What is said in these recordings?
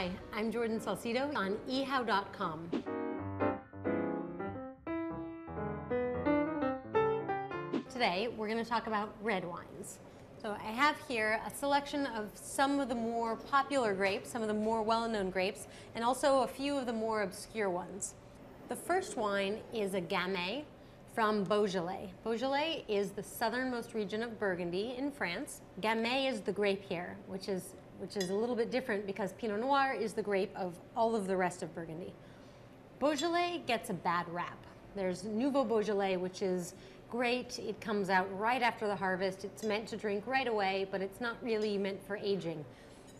Hi, I'm Jordan Salcito on ehow.com. Today, we're going to talk about red wines. So I have here a selection of some of the more popular grapes, some of the more well-known grapes, and also a few of the more obscure ones. The first wine is a Gamay from Beaujolais. Beaujolais is the southernmost region of Burgundy in France. Gamay is the grape here, which is, which is a little bit different because Pinot Noir is the grape of all of the rest of Burgundy. Beaujolais gets a bad rap. There's Nouveau Beaujolais, which is great. It comes out right after the harvest. It's meant to drink right away, but it's not really meant for aging.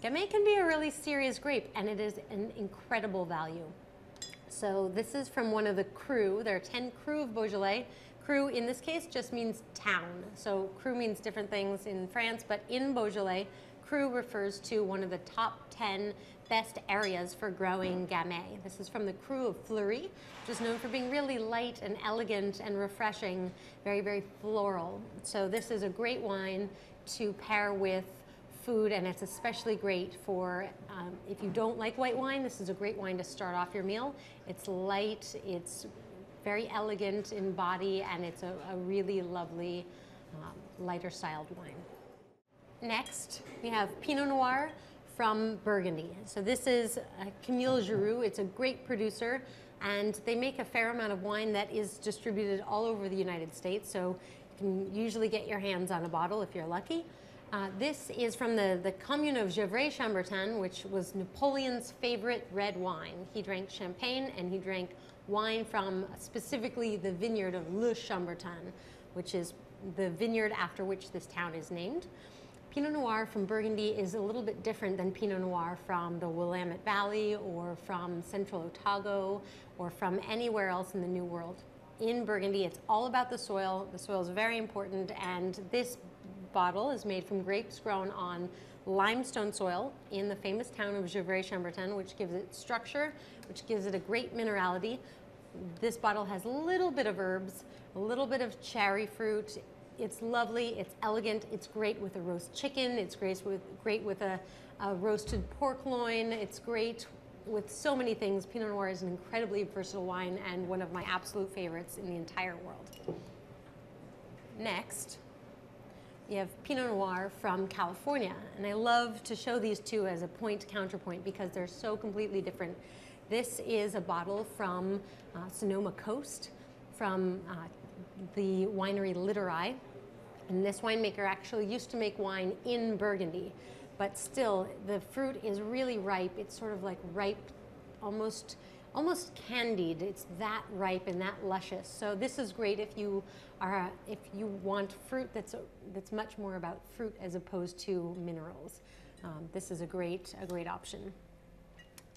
Gamay can be a really serious grape, and it is an incredible value. So this is from one of the cru. There are 10 cru of Beaujolais. Cru in this case just means town. So cru means different things in France, but in Beaujolais, cru refers to one of the top 10 best areas for growing Gamay. This is from the cru of Fleurie, which is known for being really light and elegant and refreshing, very, very floral. So this is a great wine to pair with food and it's especially great for um, if you don't like white wine this is a great wine to start off your meal it's light it's very elegant in body and it's a, a really lovely um, lighter styled wine next we have pinot noir from Burgundy. So this is Camille Giroux. It's a great producer and they make a fair amount of wine that is distributed all over the United States. So you can usually get your hands on a bottle if you're lucky. Uh, this is from the, the commune of Gevrey-Chambertin, which was Napoleon's favorite red wine. He drank champagne and he drank wine from specifically the vineyard of Le Chambertin, which is the vineyard after which this town is named. Pinot Noir from Burgundy is a little bit different than Pinot Noir from the Willamette Valley or from Central Otago or from anywhere else in the New World. In Burgundy, it's all about the soil. The soil is very important, and this bottle is made from grapes grown on limestone soil in the famous town of Gevrey-Chambertin, which gives it structure, which gives it a great minerality. This bottle has a little bit of herbs, a little bit of cherry fruit, it's lovely, it's elegant, it's great with a roast chicken, it's great with, great with a, a roasted pork loin, it's great with so many things. Pinot Noir is an incredibly versatile wine and one of my absolute favorites in the entire world. Next, we have Pinot Noir from California. And I love to show these two as a point counterpoint because they're so completely different. This is a bottle from uh, Sonoma Coast from uh, the winery Littorai. And this winemaker actually used to make wine in Burgundy, but still the fruit is really ripe. It's sort of like ripe, almost almost candied. It's that ripe and that luscious. So this is great if you are if you want fruit that's that's much more about fruit as opposed to minerals. Um, this is a great a great option.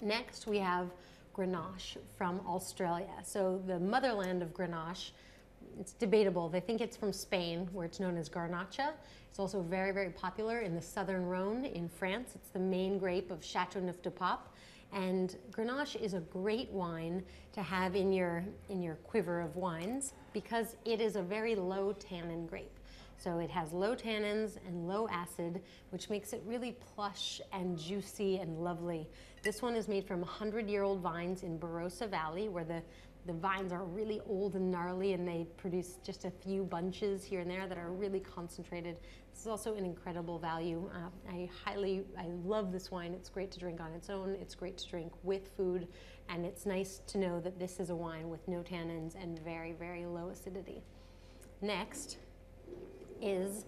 Next we have Grenache from Australia. So the motherland of Grenache it's debatable. They think it's from Spain, where it's known as Garnacha. It's also very, very popular in the southern Rhone in France. It's the main grape of Chateauneuf du Pape. And Grenache is a great wine to have in your, in your quiver of wines because it is a very low tannin grape. So it has low tannins and low acid, which makes it really plush and juicy and lovely. This one is made from 100-year-old vines in Barossa Valley, where the the vines are really old and gnarly and they produce just a few bunches here and there that are really concentrated. This is also an incredible value. Uh, I highly, I love this wine. It's great to drink on its own. It's great to drink with food. And it's nice to know that this is a wine with no tannins and very, very low acidity. Next is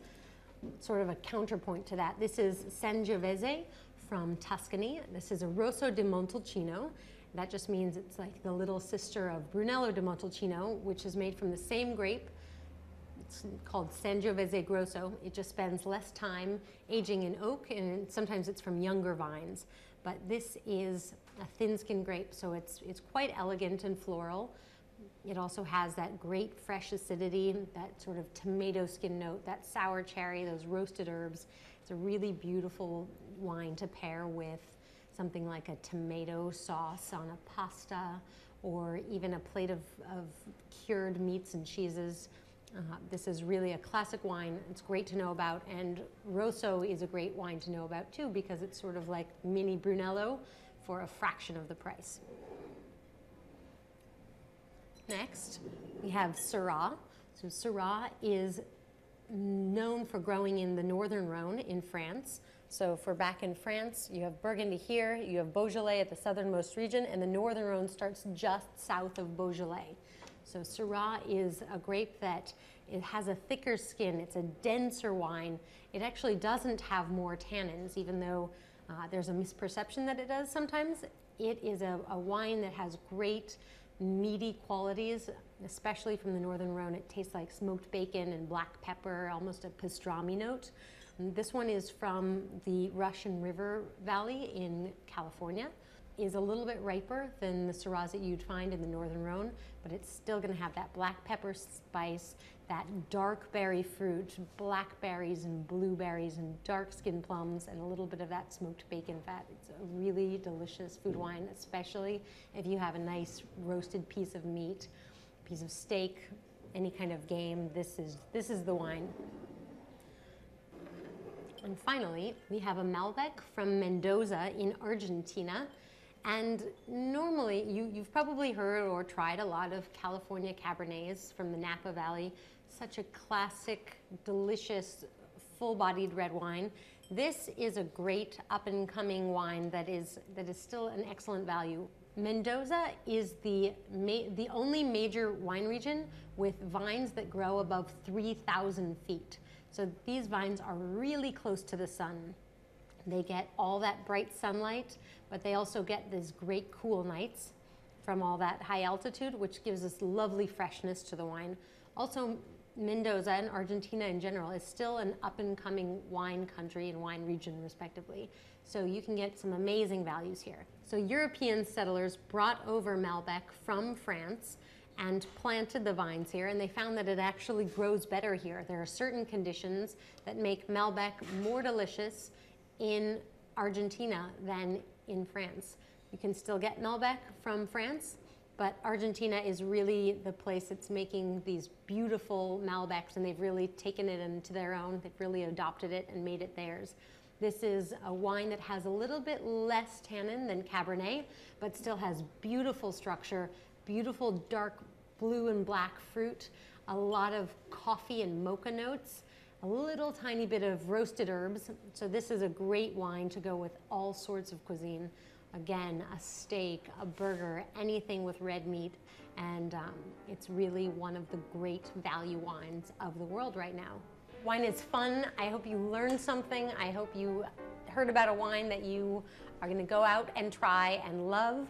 sort of a counterpoint to that. This is Sangiovese from Tuscany. This is a Rosso di Montalcino. That just means it's like the little sister of Brunello di Montalcino, which is made from the same grape. It's called Sangiovese Grosso. It just spends less time aging in oak, and sometimes it's from younger vines. But this is a thin-skinned grape, so it's, it's quite elegant and floral. It also has that great fresh acidity, that sort of tomato skin note, that sour cherry, those roasted herbs. It's a really beautiful wine to pair with something like a tomato sauce on a pasta or even a plate of, of cured meats and cheeses. Uh, this is really a classic wine. It's great to know about. And Rosso is a great wine to know about too because it's sort of like mini Brunello for a fraction of the price. Next, we have Syrah. So Syrah is known for growing in the northern Rhone in France. So if we're back in France, you have Burgundy here, you have Beaujolais at the southernmost region, and the northern Rhone starts just south of Beaujolais. So Syrah is a grape that it has a thicker skin, it's a denser wine. It actually doesn't have more tannins, even though uh, there's a misperception that it does sometimes. It is a, a wine that has great meaty qualities, especially from the Northern Rhone. It tastes like smoked bacon and black pepper, almost a pastrami note. This one is from the Russian River Valley in California. Is a little bit riper than the Syrahs that you'd find in the Northern Rhone, but it's still going to have that black pepper spice, that dark berry fruit, blackberries and blueberries and dark skin plums, and a little bit of that smoked bacon fat. It's a really delicious food wine, especially if you have a nice roasted piece of meat, piece of steak, any kind of game. This is this is the wine. And finally, we have a Malbec from Mendoza in Argentina. And normally, you, you've probably heard or tried a lot of California Cabernets from the Napa Valley. Such a classic, delicious, full-bodied red wine. This is a great up-and-coming wine that is, that is still an excellent value. Mendoza is the, the only major wine region with vines that grow above 3,000 feet. So these vines are really close to the sun. They get all that bright sunlight, but they also get these great cool nights from all that high altitude, which gives us lovely freshness to the wine. Also, Mendoza and Argentina in general is still an up and coming wine country and wine region, respectively. So you can get some amazing values here. So European settlers brought over Malbec from France and planted the vines here and they found that it actually grows better here. There are certain conditions that make Malbec more delicious in Argentina than in France. You can still get Malbec from France, but Argentina is really the place that's making these beautiful Malbecs and they've really taken it into their own. They've really adopted it and made it theirs. This is a wine that has a little bit less tannin than Cabernet, but still has beautiful structure, beautiful dark blue and black fruit, a lot of coffee and mocha notes, a little tiny bit of roasted herbs. So this is a great wine to go with all sorts of cuisine. Again, a steak, a burger, anything with red meat. And um, it's really one of the great value wines of the world right now. Wine is fun. I hope you learned something. I hope you heard about a wine that you are going to go out and try and love.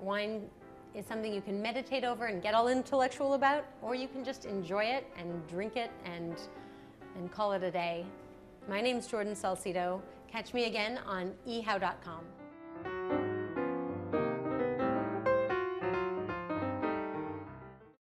Wine is something you can meditate over and get all intellectual about, or you can just enjoy it and drink it and, and call it a day. My name's Jordan Salcito. Catch me again on ehow.com.